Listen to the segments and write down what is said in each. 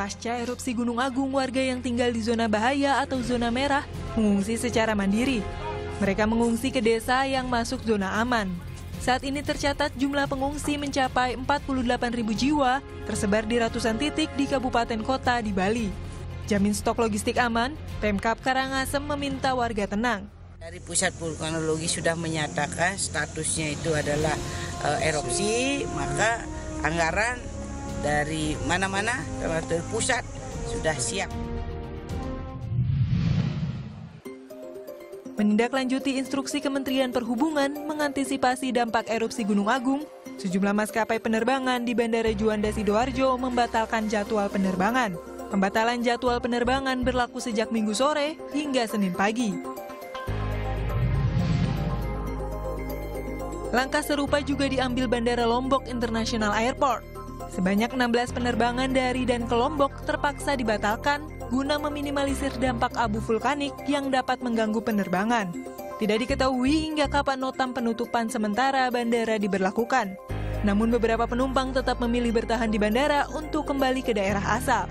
Pasca erupsi Gunung Agung, warga yang tinggal di zona bahaya atau zona merah mengungsi secara mandiri. Mereka mengungsi ke desa yang masuk zona aman. Saat ini tercatat jumlah pengungsi mencapai 48 ribu jiwa, tersebar di ratusan titik di kabupaten kota di Bali. Jamin stok logistik aman, Pemkap Karangasem meminta warga tenang. Dari pusat vulkanologi sudah menyatakan statusnya itu adalah uh, erupsi, maka anggaran dari mana-mana dari pusat sudah siap. Menindaklanjuti instruksi Kementerian Perhubungan mengantisipasi dampak erupsi Gunung Agung, sejumlah maskapai penerbangan di Bandara Juanda Sidoarjo membatalkan jadwal penerbangan. Pembatalan jadwal penerbangan berlaku sejak Minggu sore hingga Senin pagi. Langkah serupa juga diambil Bandara Lombok International Airport. Sebanyak 16 penerbangan dari dan ke Lombok terpaksa dibatalkan guna meminimalisir dampak abu vulkanik yang dapat mengganggu penerbangan. Tidak diketahui hingga kapan notam penutupan sementara bandara diberlakukan. Namun beberapa penumpang tetap memilih bertahan di bandara untuk kembali ke daerah asal.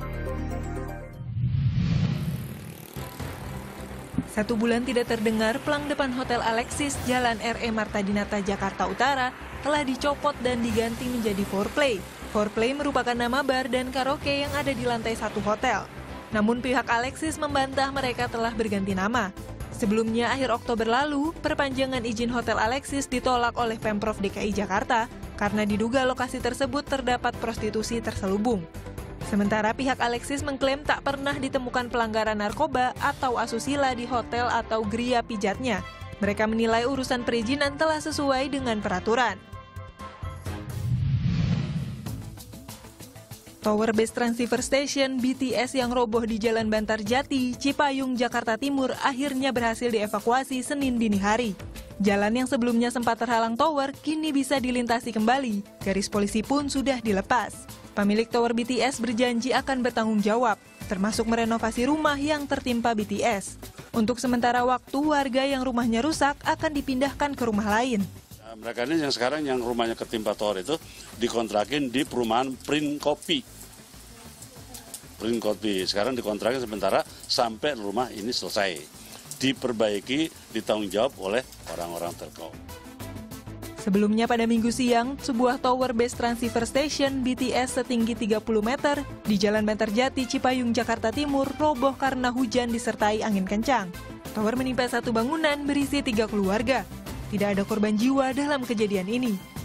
Satu bulan tidak terdengar, pelang depan Hotel Alexis, Jalan R.E. Marta Dinata, Jakarta Utara, telah dicopot dan diganti menjadi Foreplay. Foreplay merupakan nama bar dan karaoke yang ada di lantai satu hotel. Namun pihak Alexis membantah mereka telah berganti nama. Sebelumnya, akhir Oktober lalu, perpanjangan izin Hotel Alexis ditolak oleh Pemprov DKI Jakarta karena diduga lokasi tersebut terdapat prostitusi terselubung. Sementara pihak Alexis mengklaim tak pernah ditemukan pelanggaran narkoba atau asusila di hotel atau geria pijatnya. Mereka menilai urusan perizinan telah sesuai dengan peraturan. Tower Base Transceiver Station BTS yang roboh di Jalan Bantar Jati, Cipayung, Jakarta Timur akhirnya berhasil dievakuasi Senin dini hari. Jalan yang sebelumnya sempat terhalang tower kini bisa dilintasi kembali. Garis polisi pun sudah dilepas. Pemilik tower BTS berjanji akan bertanggung jawab, termasuk merenovasi rumah yang tertimpa BTS. Untuk sementara waktu, warga yang rumahnya rusak akan dipindahkan ke rumah lain. Mereka ini yang sekarang yang rumahnya ketimpa tower itu dikontrakin di perumahan Print Kopi. Print Kopi. Sekarang dikontrakin sementara sampai rumah ini selesai. Diperbaiki, ditanggung jawab oleh orang-orang Telkom. Sebelumnya pada minggu siang, sebuah tower base transceiver station BTS setinggi 30 meter di Jalan Bantarjati, Cipayung, Jakarta Timur roboh karena hujan disertai angin kencang. Tower menimpa satu bangunan berisi tiga keluarga. Tidak ada korban jiwa dalam kejadian ini.